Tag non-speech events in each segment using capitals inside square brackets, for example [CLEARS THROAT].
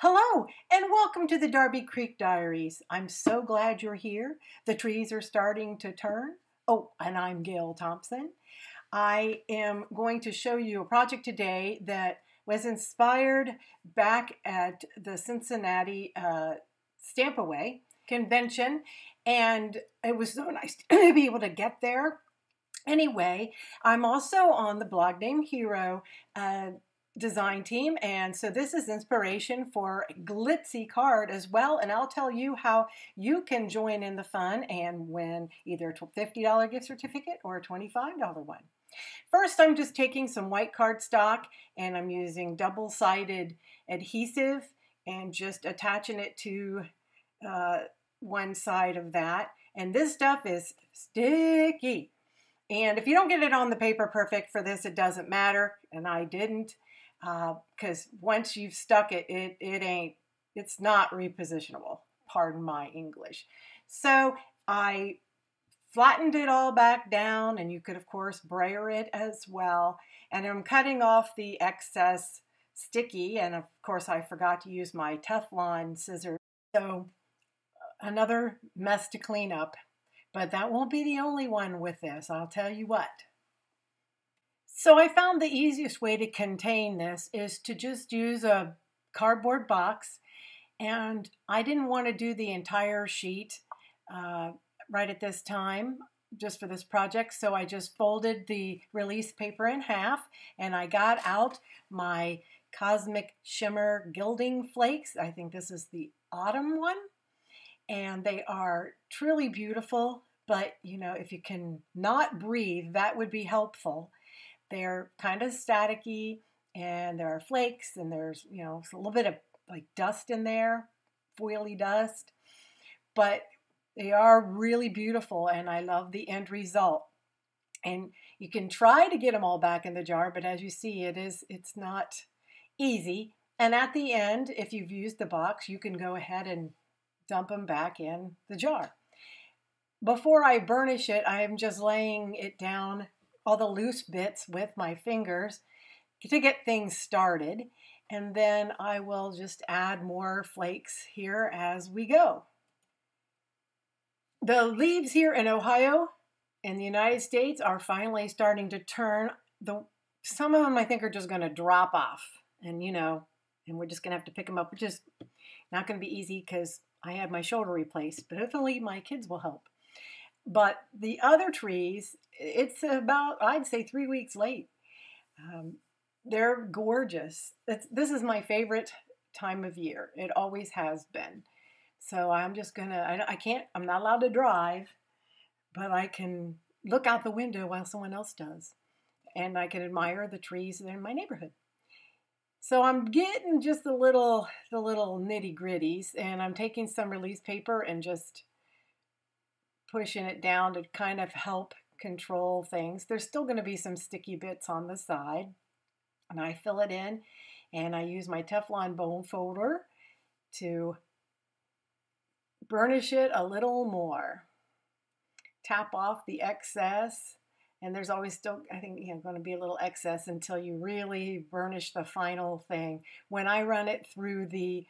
Hello, and welcome to the Darby Creek Diaries. I'm so glad you're here. The trees are starting to turn. Oh, and I'm Gale Thompson. I am going to show you a project today that was inspired back at the Cincinnati uh, Stampaway convention, and it was so nice [CLEARS THROAT] to be able to get there. Anyway, I'm also on the blog name Hero. Uh, design team. And so this is inspiration for glitzy card as well. And I'll tell you how you can join in the fun and win either a $50 gift certificate or a $25 one. First, I'm just taking some white cardstock and I'm using double-sided adhesive and just attaching it to uh, one side of that. And this stuff is sticky. And if you don't get it on the paper perfect for this, it doesn't matter. And I didn't because uh, once you've stuck it, it, it ain't, it's not repositionable. Pardon my English. So I flattened it all back down and you could of course brayer it as well. And I'm cutting off the excess sticky and of course I forgot to use my Teflon scissors. So another mess to clean up, but that won't be the only one with this, I'll tell you what. So I found the easiest way to contain this is to just use a cardboard box and I didn't want to do the entire sheet uh, right at this time just for this project so I just folded the release paper in half and I got out my Cosmic Shimmer Gilding Flakes. I think this is the autumn one and they are truly beautiful but you know if you can not breathe that would be helpful they're kind of staticky and there are flakes and there's, you know, a little bit of like dust in there, foily dust. But they are really beautiful and I love the end result. And you can try to get them all back in the jar, but as you see, it is it's not easy. And at the end, if you've used the box, you can go ahead and dump them back in the jar. Before I burnish it, I am just laying it down all the loose bits with my fingers to get things started. And then I will just add more flakes here as we go. The leaves here in Ohio in the United States are finally starting to turn. The Some of them I think are just going to drop off. And you know, and we're just going to have to pick them up, which is not going to be easy because I had my shoulder replaced. But hopefully my kids will help. But the other trees, it's about, I'd say, three weeks late. Um, they're gorgeous. It's, this is my favorite time of year. It always has been. So I'm just going to, I can't, I'm not allowed to drive, but I can look out the window while someone else does. And I can admire the trees in my neighborhood. So I'm getting just the little, the little nitty gritties, and I'm taking some release paper and just pushing it down to kind of help control things. There's still going to be some sticky bits on the side. And I fill it in and I use my Teflon bone folder to burnish it a little more. Tap off the excess and there's always still, I think, you know, going to be a little excess until you really burnish the final thing. When I run it through the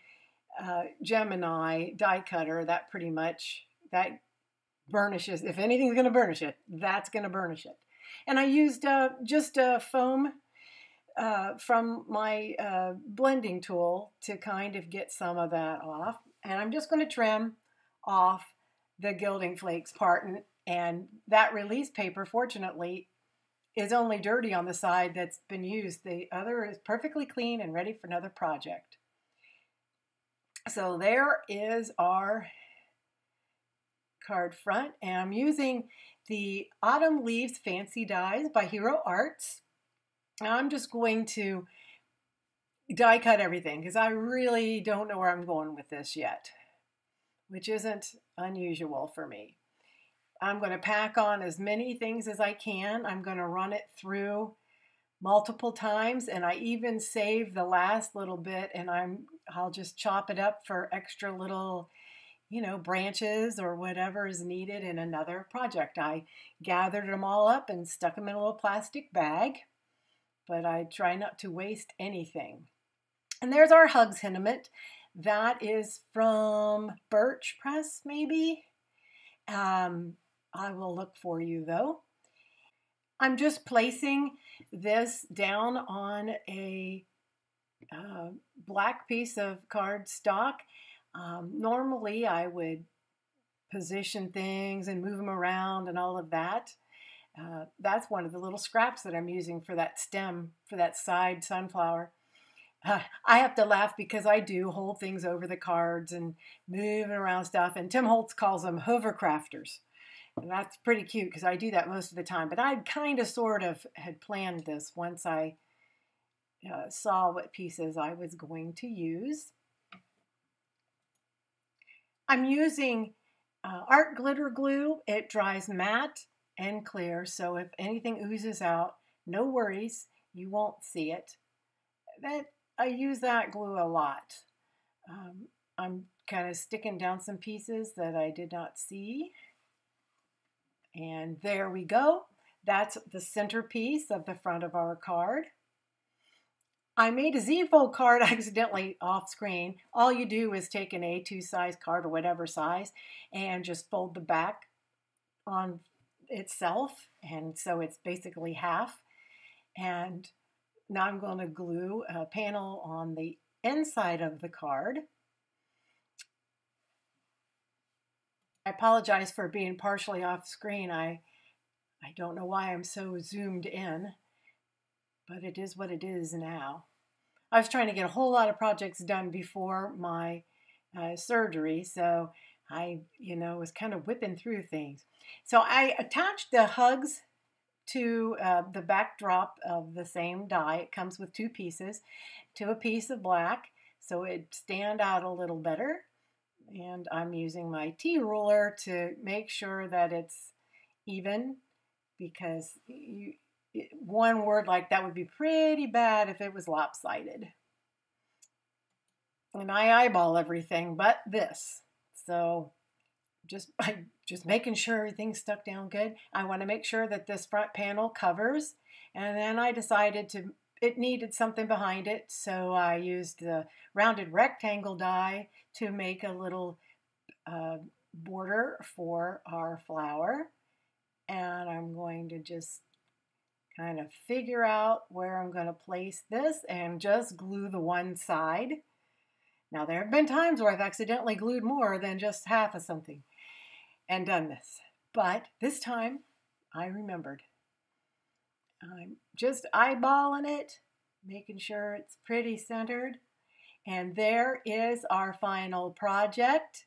uh, Gemini die cutter, that pretty much, that burnishes. If anything's going to burnish it, that's going to burnish it. And I used uh, just a foam uh, from my uh, blending tool to kind of get some of that off. And I'm just going to trim off the gilding flakes part. And, and that release paper, fortunately, is only dirty on the side that's been used. The other is perfectly clean and ready for another project. So there is our card front and I'm using the Autumn Leaves Fancy Dies by Hero Arts. I'm just going to die cut everything because I really don't know where I'm going with this yet, which isn't unusual for me. I'm going to pack on as many things as I can. I'm going to run it through multiple times and I even save the last little bit and I'm I'll just chop it up for extra little you know, branches or whatever is needed in another project. I gathered them all up and stuck them in a little plastic bag, but I try not to waste anything. And there's our hug sentiment. That is from Birch Press, maybe. Um, I will look for you though. I'm just placing this down on a uh, black piece of cardstock. Um, normally, I would position things and move them around and all of that. Uh, that's one of the little scraps that I'm using for that stem, for that side sunflower. Uh, I have to laugh because I do hold things over the cards and moving around stuff. And Tim Holtz calls them hovercrafters. And that's pretty cute because I do that most of the time. But I kind of sort of had planned this once I uh, saw what pieces I was going to use. I'm using uh, art glitter glue. It dries matte and clear, so if anything oozes out, no worries, you won't see it. That I use that glue a lot. Um, I'm kind of sticking down some pieces that I did not see. And there we go. That's the centerpiece of the front of our card. I made a Z-fold card [LAUGHS] accidentally off screen. All you do is take an A2 size card or whatever size and just fold the back on itself. And so it's basically half. And now I'm going to glue a panel on the inside of the card. I apologize for being partially off screen. I, I don't know why I'm so zoomed in, but it is what it is now. I was trying to get a whole lot of projects done before my uh, surgery, so I, you know, was kind of whipping through things. So I attached the hugs to uh, the backdrop of the same die. It comes with two pieces to a piece of black, so it stand out a little better. And I'm using my T ruler to make sure that it's even because you, one word like that would be pretty bad if it was lopsided. And I eyeball everything but this. So just [LAUGHS] I just making sure everything's stuck down good. I want to make sure that this front panel covers. And then I decided to it needed something behind it, so I used the rounded rectangle die to make a little uh, border for our flower. And I'm going to just kind of figure out where I'm going to place this and just glue the one side. Now, there have been times where I've accidentally glued more than just half of something and done this, but this time I remembered. I'm just eyeballing it, making sure it's pretty centered. And there is our final project.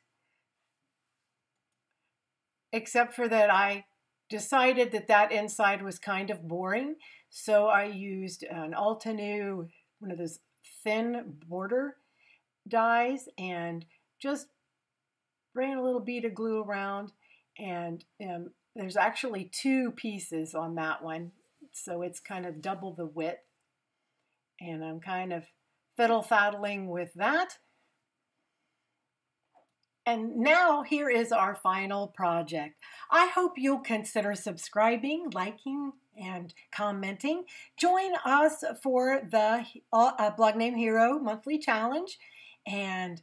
Except for that I decided that that inside was kind of boring. So I used an Altenew, one of those thin border dies and just ran a little bead of glue around and um, there's actually two pieces on that one so it's kind of double the width and I'm kind of fiddle faddling with that and now here is our final project. I hope you'll consider subscribing, liking, and commenting. Join us for the uh, Blog Name Hero Monthly Challenge, and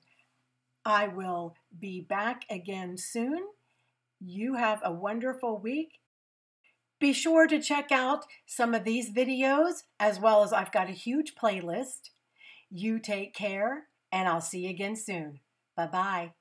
I will be back again soon. You have a wonderful week. Be sure to check out some of these videos, as well as I've got a huge playlist. You take care, and I'll see you again soon. Bye bye.